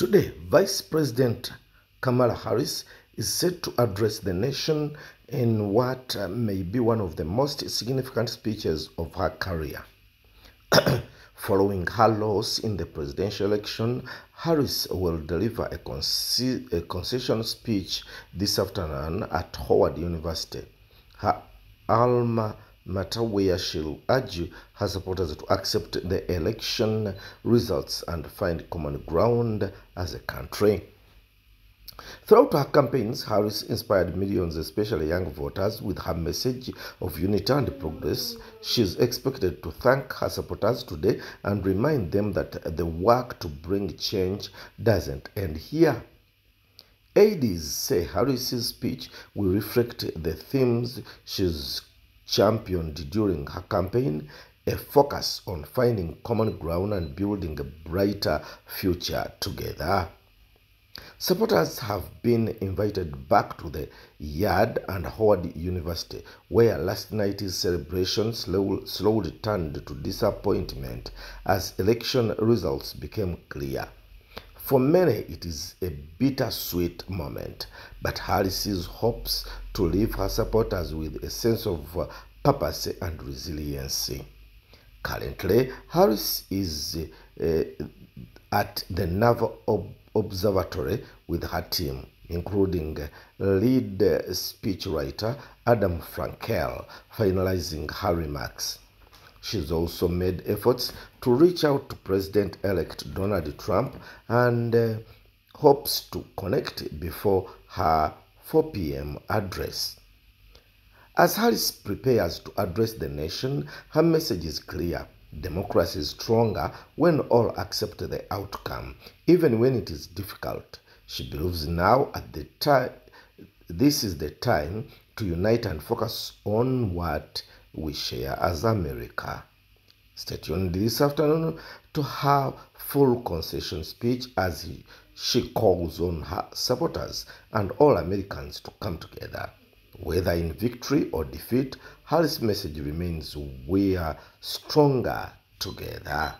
Today, Vice President Kamala Harris is set to address the nation in what uh, may be one of the most significant speeches of her career. Following her loss in the presidential election, Harris will deliver a, conce- a concession speech this afternoon at Howard University. Her alma matter where she'll urge her supporters to accept the election results and find common ground as a country. Throughout her campaigns, Harris inspired millions, especially young voters, with her message of unity and progress. She is expected to thank her supporters today and remind them that the work to bring change doesn't end here. Aides say Harris's speech will reflect the themes she's championed during her campaign a focus on finding common ground and building a brighter future together. Supporters have been invited back to the yard and Howard University, where last night's celebration slow, slowly turned to disappointment as election results became clear. For many, it is a bittersweet moment, but Harris's hopes to leave her supporters with a sense of uh, purpose and resiliency. Currently, Harris is uh, at the Naval Ob- Observatory with her team, including lead speechwriter Adam Frankel, finalizing her remarks. She's also made efforts to reach out to President elect Donald Trump and uh, hopes to connect before her 4 p.m. address. As Harris prepares to address the nation, her message is clear. Democracy is stronger when all accept the outcome, even when it is difficult. She believes now at the time this is the time to unite and focus on what we share as America. Stay tuned this afternoon to her full concession speech as he, she calls on her supporters and all Americans to come together. Whether in victory or defeat, Harris' message remains we are stronger together.